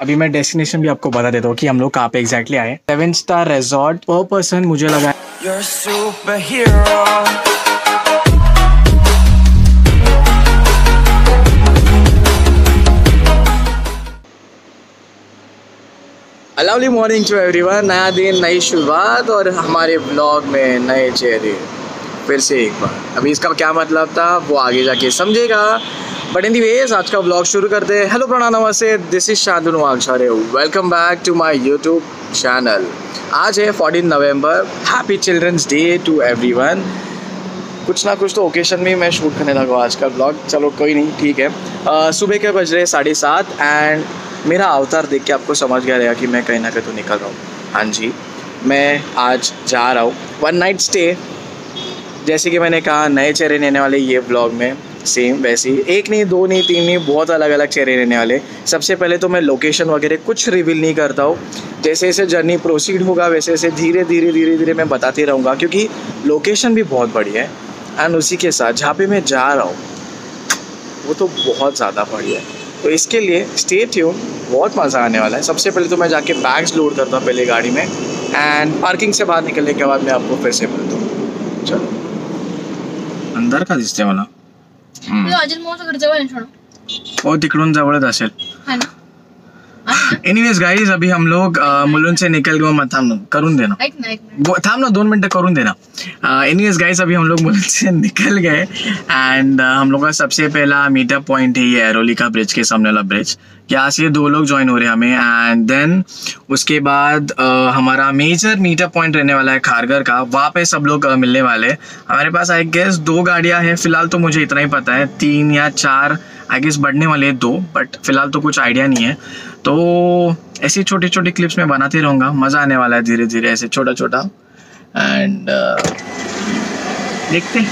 अभी मैं डेस्टिनेशन भी आपको बता देता हूँ कि हम लोग कहाँ पे एग्जैक्टली आए सेवन स्टार रिजॉर्ट पर पर्सन मुझे लगा. अलावली मॉर्निंग टू एवरीवन नया दिन नई शुरुआत और हमारे ब्लॉग में नए चेहरे। फिर से एक बार। अभी इसका क्या मतलब था? वो आगे जाके समझेगा। बट इन दी वेज आज का ब्लॉग शुरू करते हैं। हेलो प्रणा नमस्ते। This is Shantanu Acharya welcome back to my YouTube channel आज है 14 नवंबर happy children's day to everyone कुछ ना कुछ तो ओकेशन में मैं शूट करने लगा आज का ब्लॉग चलो कोई नहीं ठीक है। अ, सुबह के बज रहे साढ़े सात एंड मेरा अवतार देख के आपको समझ गया रहेगा कि मैं कहीं ना कहीं तो निकल रहा हूँ। हाँ जी मैं आज जा रहा हूँ। वन नाइट स्टे जैसे कि मैंने कहा नए चेहरे लेने वाले ये ब्लॉग में। सेम वैसे। ही एक नहीं, दो नहीं, तीन नहीं, बहुत अलग अलग चेहरे रहने वाले। सबसे पहले तो मैं लोकेशन वगैरह कुछ रिवील नहीं करता हूँ। जैसे जैसे जर्नी प्रोसीड होगा, वैसे वैसे धीरे धीरे धीरे धीरे मैं बताते रहूँगा, क्योंकि लोकेशन भी बहुत बढ़िया है। एंड उसी के साथ जहाँ पे मैं जा रहा हूँ, वो तो बहुत ज़्यादा बढ़िया है। तो इसके लिए स्टे ट्यून बहुत मज़ा आने वाला है। सबसे पहले तो मैं जाके बैग्स लोड करता हूँ पहले गाड़ी में। एंड पार्किंग से बाहर निकलने के बाद मैं आपको फिर से मिलता हूँ। चलो। अंदर का दिसते मला जवळ हो तिकडून जवळच असेल. ना? एनिवेज गाईज अभी हम लोग मुलुंड से निकल गए मत ना, करून देना। थाम ना दोन मिनटं करून देना। एनीवेज गाइस अभी हम लोग मुल्क से निकल गए एंड हम लोग का सबसे पहला मीटअप पॉइंट है ये एरोली का ब्रिज के सामने वाला ब्रिज। यहाँ से दो लोग ज्वाइन हो रहे हैं हमें एंड देन उसके बाद अ, हमारा मेजर मीटअप पॉइंट रहने वाला है खारगर का। वहाँ पे सब लोग मिलने वाले हमारे पास आई गेस दो गाड़ियाँ हैं। फ़िलहाल तो मुझे इतना ही पता है तीन या चार आई गेस बढ़ने वाले हैं दो बट फ़िलहाल तो कुछ आइडिया नहीं है। तो ऐसे छोटे छोटी क्लिप्स में बनाते रहूँगा। मज़ा आने वाला है धीरे धीरे ऐसे छोटा छोटा एंड देखते हैं।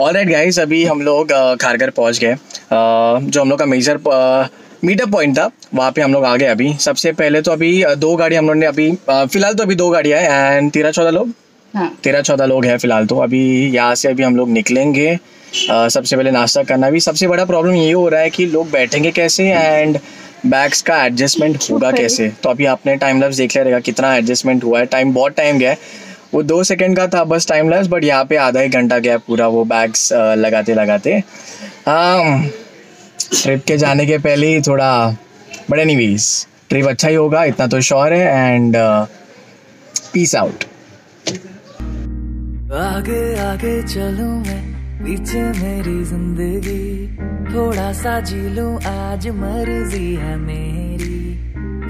ऑल राइट गाइज़ अभी हम लोग खारगर पहुँच गए। अ, जो हम लोग का मेजर मीटअप पॉइंट था वहाँ पे हम लोग आ गए अभी। सबसे पहले तो अभी दो गाड़ी हम लोग ने अभी फ़िलहाल तो अभी दो गाड़ियाँ हैं एंड तेरह चौदह लोग। हाँ. तेरह चौदह लोग हैं फ़िलहाल तो अभी यहाँ से अभी हम लोग निकलेंगे। सबसे पहले नाश्ता करना। भी सबसे बड़ा प्रॉब्लम ये हो रहा है कि लोग बैठेंगे कैसे एंड बैग्स का एडजस्टमेंट होगा कैसे? तो अभी आपने टाइम लैप्स देख लिया रहेगा कितना एडजस्टमेंट हुआ है। टाइम बहुत टाइम गया है। वो दो सेकंड का था बस टाइम लैप्स बट यहाँ पे आधा एक घंटा गया पूरा वो बैग्स लगाते लगाते हाँ ट्रिप के जाने के पहले ही थोड़ा बट एनीवेज ट्रिप अच्छा ही होगा, इतना तो श्योर है एंड पीस आउट आगे आगे चलूँ मैं पीछे मेरी ज़िंदगी। थोड़ा सा जी लूँ, आज मर्ज़ी है मेरी।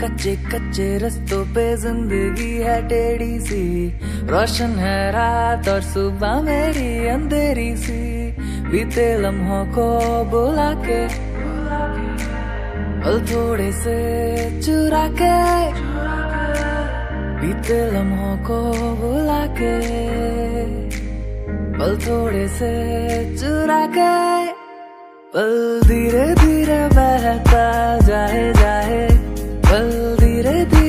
कच्चे कच्चे रस्तों पे ज़िंदगी है टेढ़ी सी। रोशन है रात और सुबह मेरी अंधेरी सी। बीते लम्हों को बुला के, पल थोड़े से चुरा के, बीते लम्हों को बुला के, पल थोड़े से चुरा के, पल धीरे धीरे बहता जाए जाए पल धीरे धीरे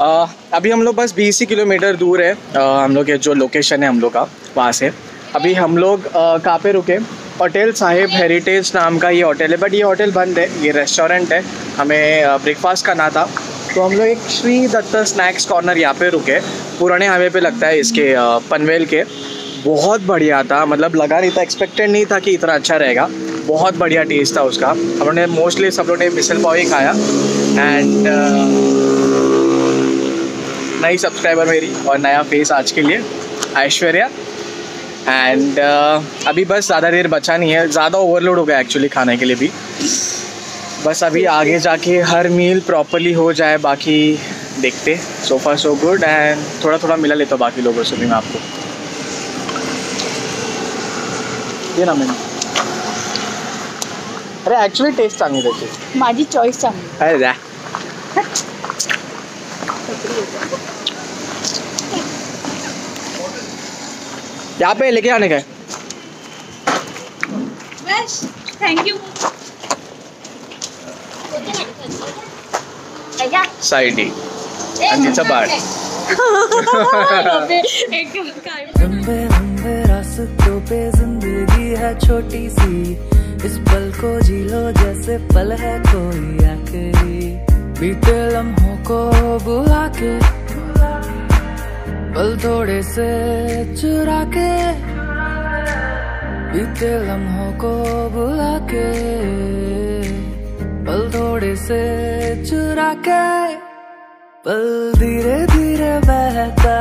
अ, अभी हम लोग बस बीस ही किलोमीटर दूर है। अ, हम लोग के जो लोकेशन है हम लोग का वहाँ से। अभी हम लोग कहाँ पे रुके? होटल साहिब हेरिटेज नाम का ये होटल है बट ये होटल बंद है ये रेस्टोरेंट है। हमें ब्रेकफास्ट करना था। तो हम लोग एक श्री दत्ता स्नैक्स कॉर्नर यहाँ पे रुके। पुराने हाईवे पे लगता है इसके पनवेल के। बहुत बढ़िया था। मतलब लगा नहीं था एक्सपेक्टेड नहीं था कि इतना अच्छा रहेगा। बहुत बढ़िया टेस्ट था उसका। हम ने मोस्टली सब लोग ने मिसल पाव ही खाया। एंड नई सब्सक्राइबर मेरी और नया फेस आज के लिए ऐश्वर्या। एंड uh, अभी बस ज़्यादा देर बचा नहीं है ज़्यादा ओवरलोड हो गया एक्चुअली खाने के लिए भी। बस अभी आगे जाके हर मील प्रॉपरली हो जाए बाकी देखते। सो फार सो गुड एंड थोड़ा थोड़ा मिला लेता हूँ बाकी लोगों से भी मैं आपको। ये ना मैंने। अरे ॲक्च्युली टेस्ट चांगली त्याची माझी चॉईस चांगली अरे यहाँ पे लेके आने का थैंक यू साइड। ही बाट लंबे लंबे रास्तों पे ज़िंदगी है छोटी सी। इस पल को जी लो जैसे पल है कोई आखिरी। बीते लम्हों को बुला के, पल थोड़े से चुरा के बीते लम्हों को बुला के, पल थोड़े से चुरा के, पल धीरे धीरे बहता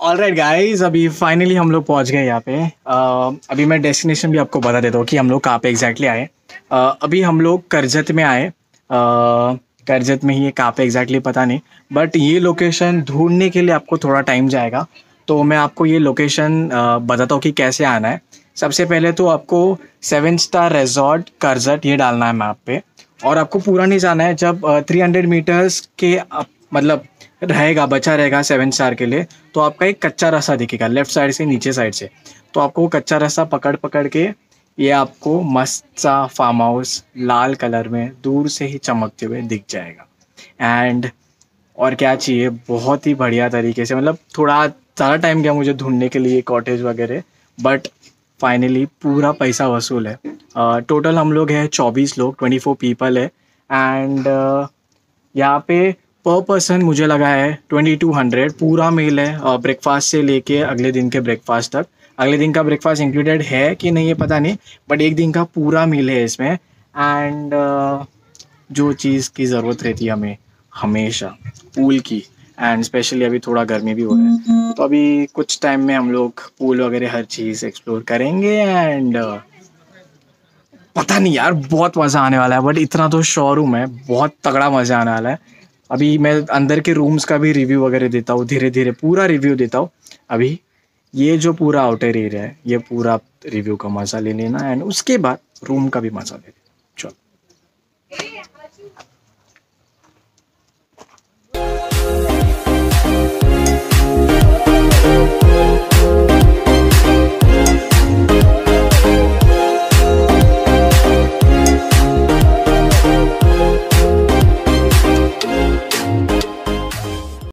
ऑल राइट गाइज़ अभी फाइनली हम लोग पहुँच गए यहाँ पे। uh, अभी मैं डेस्टिनेशन भी आपको बता देता हूँ कि हम लोग कहाँ पे एग्जैक्टली आए। uh, अभी हम लोग करजत में आए। uh, करजत में ही ये कहाँ पे एग्जैक्टली पता नहीं। बट ये लोकेशन ढूँढने के लिए आपको थोड़ा टाइम जाएगा। तो मैं आपको ये लोकेशन बताता हूँ कि कैसे आना है। सबसे पहले तो आपको सेवन स्टार रिजॉर्ट करजत ये डालना है मैप पे। और आपको पूरा नहीं जाना है जब थ्री हंड्रेड मीटर्स के आप, मतलब रहेगा बचा रहेगा सेवन स्टार के लिए तो आपका एक कच्चा रास्ता दिखेगा लेफ़्ट साइड से नीचे साइड से। तो आपको वो कच्चा रास्ता पकड़ पकड़ के ये आपको मस्त सा फार्म हाउस लाल कलर में दूर से ही चमकते हुए दिख जाएगा। एंड और क्या चाहिए? बहुत ही बढ़िया तरीके से मतलब थोड़ा ज़्यादा टाइम गया मुझे ढूँढने के लिए कॉटेज वगैरह बट फाइनली पूरा पैसा वसूल है। टोटल uh, हम लोग हैं चौबीस लोग ट्वेंटी फोर पीपल है। एंड uh, यहाँ पे पर पर्सन मुझे लगा है ट्वेंटी टू हंड्रेड पूरा मील है ब्रेकफास्ट से लेके अगले दिन के ब्रेकफास्ट तक। अगले दिन का ब्रेकफास्ट इंक्लूडेड है कि नहीं ये पता नहीं बट एक दिन का पूरा मील है इसमें। एंड जो चीज़ की ज़रूरत रहती है हमें हमेशा पूल की। एंड स्पेशली अभी थोड़ा गर्मी भी हो रहा है। तो अभी कुछ टाइम में हम लोग पूल वगैरह हर चीज़ एक्सप्लोर करेंगे एंड पता नहीं यार बहुत मज़ा आने वाला है बट इतना तो शोरूम है बहुत तगड़ा मज़ा आने वाला है। अभी मैं अंदर के रूम्स का भी रिव्यू वगैरह देता हूँ धीरे धीरे पूरा रिव्यू देता हूँ। अभी ये जो पूरा आउटर एरिया है, ये पूरा रिव्यू का मज़ा ले लेना एंड उसके बाद रूम का भी मज़ा ले लेना।